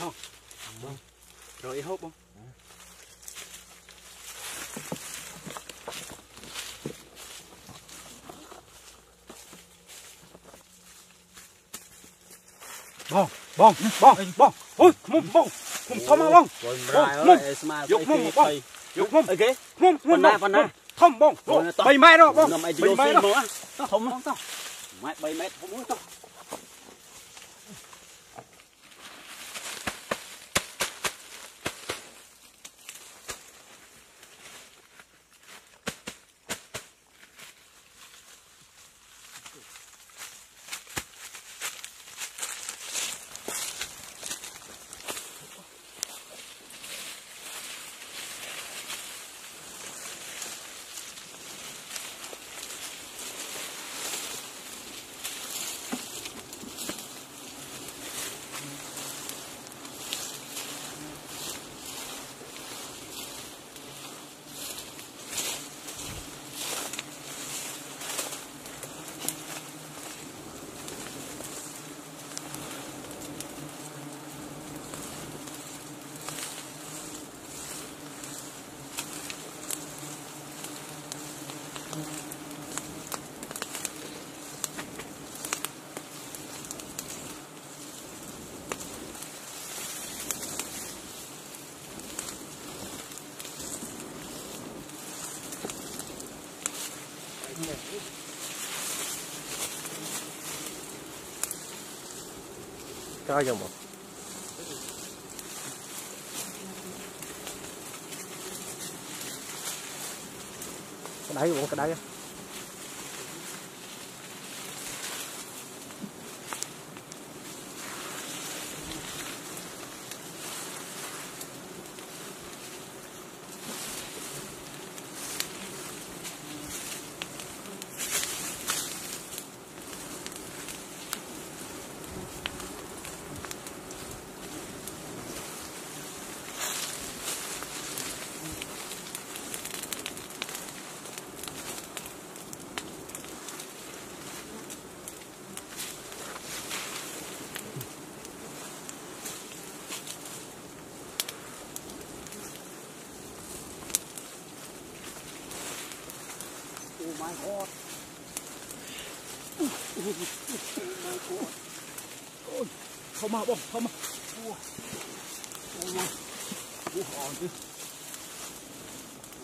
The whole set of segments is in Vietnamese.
không? Không. Rồi hốt không? Bong, bong, bong, bong. Ôi, mum, bong. Mum thom bong. Mum, dục mum, bong. Dục mum. Ok. Mum, mum, mum. Thom bong. 3 mét đó, bong. 3 mét đó. Thom, thom. Mét 3 mét, không muốn tao. mổ cho vào một. Cái đáy uống cái đáy my God. Oh my God. Ôi, không mà bông, không mà. Ôi, ôi, ôi, ôi, hòn chứ.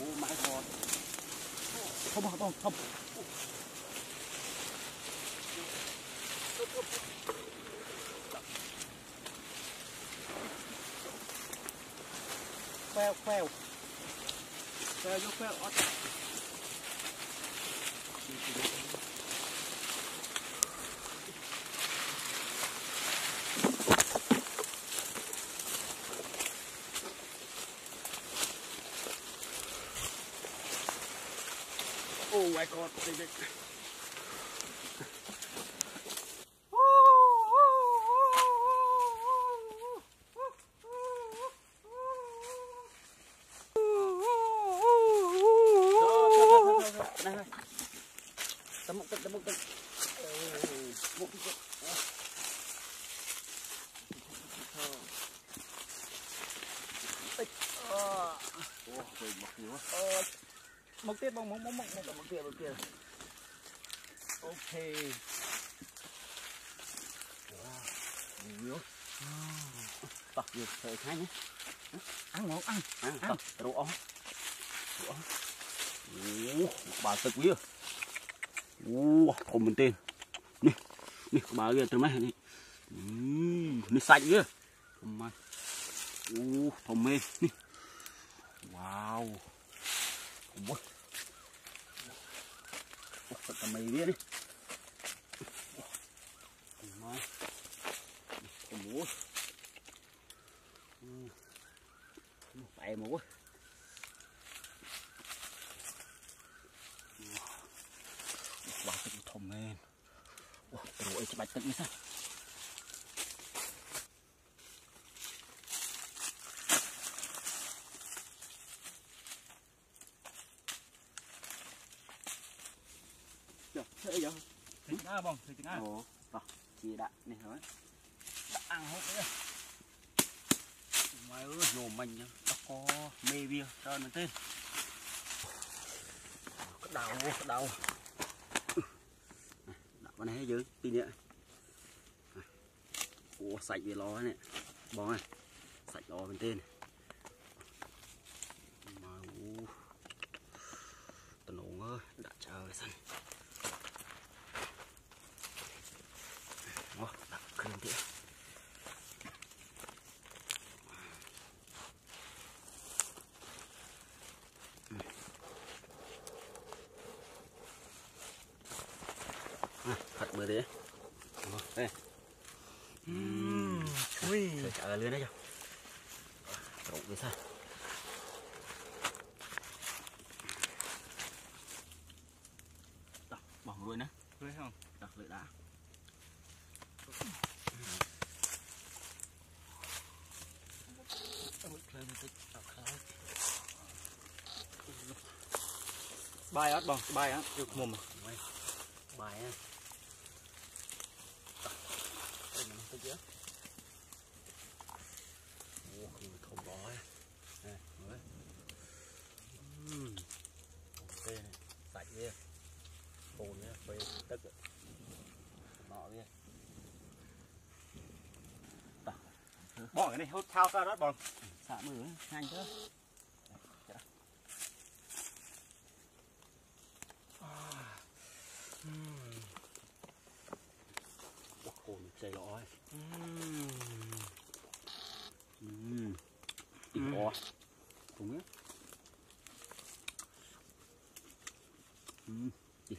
Oh my God. Không mà bông, không. Quẹo, quẹo. Quẹo, vô quẹo. Oh my god, một cái đáy của cái đáy á. Oh my god. Oh my god. thom Oh, một. Ủa, một tiết bong một một một một Một kia, một kia. Ok. Wow. Nhiều. Tao nhiều thời khai nhé. ăn ngon ăn À, tao rượu ống. Rượu ống. Ồ, bà tực quý. Ồ, thùng mình tên. Nè, nè, bà kia từ mấy nè sạch kia. Thùng mai. សត្វតែមីវានេះមកកុំអូមកបែមកអូបាក់ទឹកធំមែនអូព្រោះអីច្បាច់ទឹកនេះណា អើបងព្រឹកទាំងអើអូបោះជាដាក់នេះហើយដាក់អាំងហូបនេះមកយំមិញអកមេវាច្រើនមែនទេក្តៅក្តៅដាក់មកនេះយើងពីរនាក់អូសាច់វាល្អនេះបងសាច់ល្អមែនទេនេះ Ui. Trả lời lưới đấy cho. Trộn cái sao? Bỏ lưới nữa. Lưới không? Đặt lưới đã. Lên. Bài ớt bông, bài á, được mồm. Bài á. Bỏ cái này, hốt thao ra đó bông. Xạ mưa nhanh chứ. Ủa, hồn chảy lọ ấy. Ừm. Ít lọ. Đúng nhé. Ừm, ít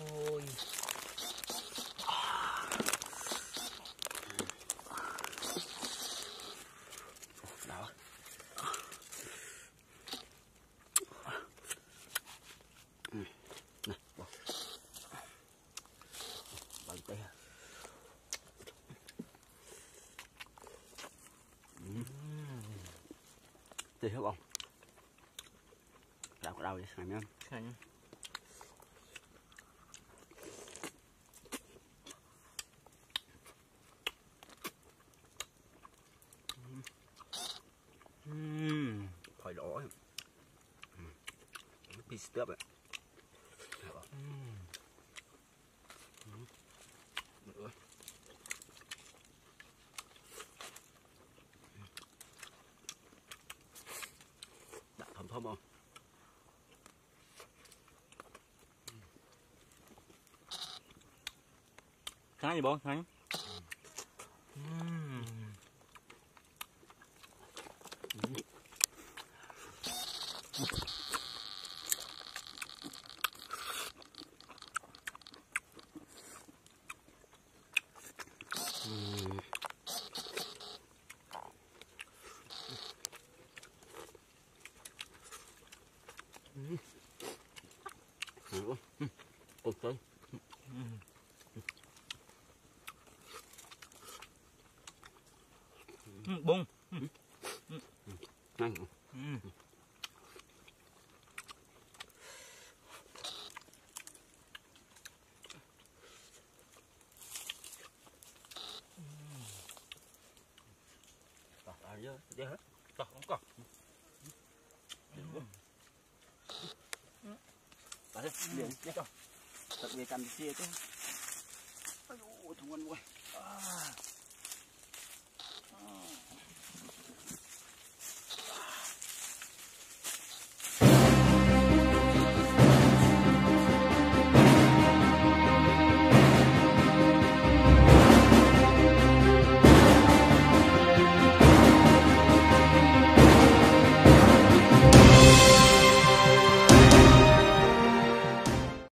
Tùy không đau Đào có đau đi, này mấy em. Khá gì bông, Khánh? Ừm. Nữa. Ừ. Ôi trời. Bông. Nhanh. Bỏ không liền nhé cho. Thật về cắn chia chứ. Ôi dồi, thằng ngon quá. À.